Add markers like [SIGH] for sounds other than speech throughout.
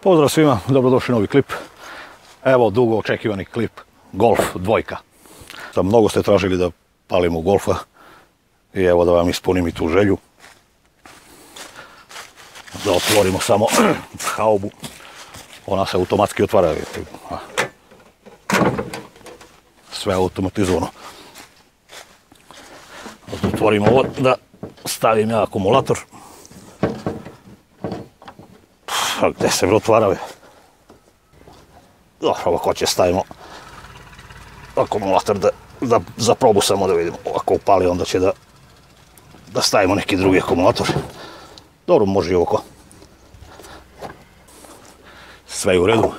Pozdrav svima, dobrodošli novi klip. Evo dugo očekivani klip Golf dvojka. Da mnogo ste tražili da palimo golfa i evo da vam ispunim i tu želju. Da otvorimo samo [CLEARS THROAT] haubu. Ona se automatski otvara. vidite. Sve automatizovano. Otvorimo ovo da stavim ja akumulator. A gdje se je? Dobro, ovako će stavimo akumulator da, da za probu samo da vidimo. Ako upali onda će da, da stavimo neki drugi akumulator. Dobro, može i ovako. Sve je u redu.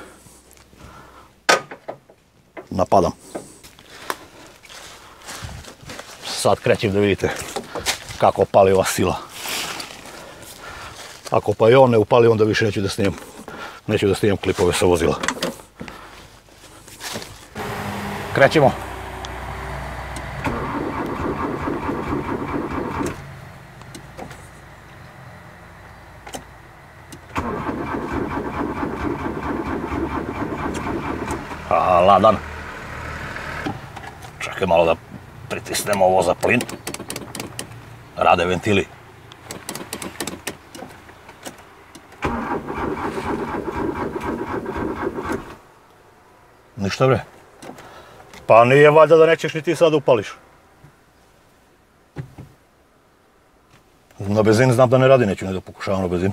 Napadam. Sad krećem da vidite kako pali ova sila. Ako pa i on ne upali, onda više neću da snimam. Neću da snimam klipove sa vozila. Krećemo. Ladan. Čekaj malo da pritisnemo ovo za plin. Rade ventili. Ništa bre. Pa nije valjda da nećeš ni ti sad upališ. Na benzin znam da ne radi, neću ne da pokušavam na benzin.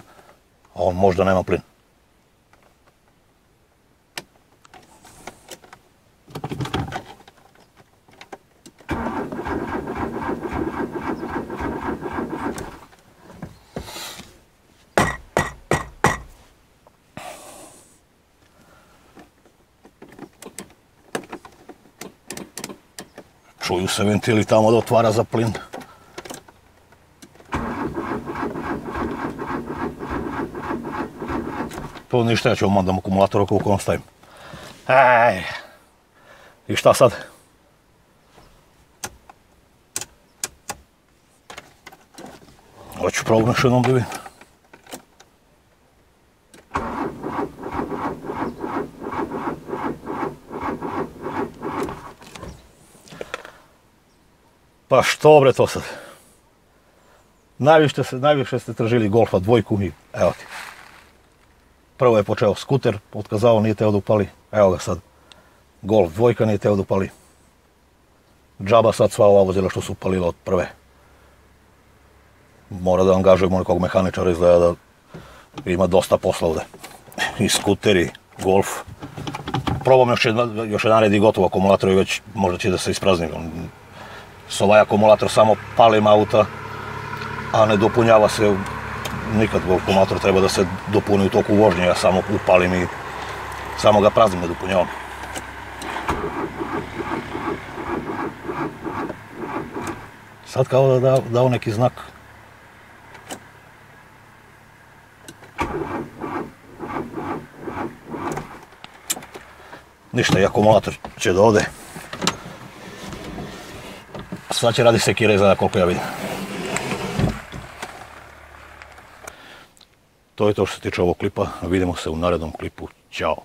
A on možda nema plin. Čuju se ventili tamo da otvara za plin. To ništa, ja ću vam mandam akumulator koliko vam stavim. Ej. I šta sad? Hoću probam još jednom da vidim. Pa što bre to sad? Najviše, se, najviše ste tražili golfa dvojku i evo ti. Prvo je počeo skuter, otkazao, nije teo da upali. Evo ga sad. Golf dvojka nije teo da upali. Džaba sad sva ova vozila što su upalila od prve. Mora da angažujemo nekog mehaničara izgleda da ima dosta posla ovde. [LAUGHS] I skuteri, golf. Probam još jedan, još jedan red i gotovo akumulator i već možda će da se isprazni. S ovaj akumulator samo palim auta, a ne dopunjava se nikad akumulator treba da se dopuni u toku vožnje, ja samo upalim i samo ga praznim ne dopunjavam. Sad kao da da, dao neki znak. Ništa, i akumulator će da ode. Sad će radi sekira izgleda koliko ja vidim. To je to što se tiče ovog klipa. Vidimo se u narednom klipu. Ćao.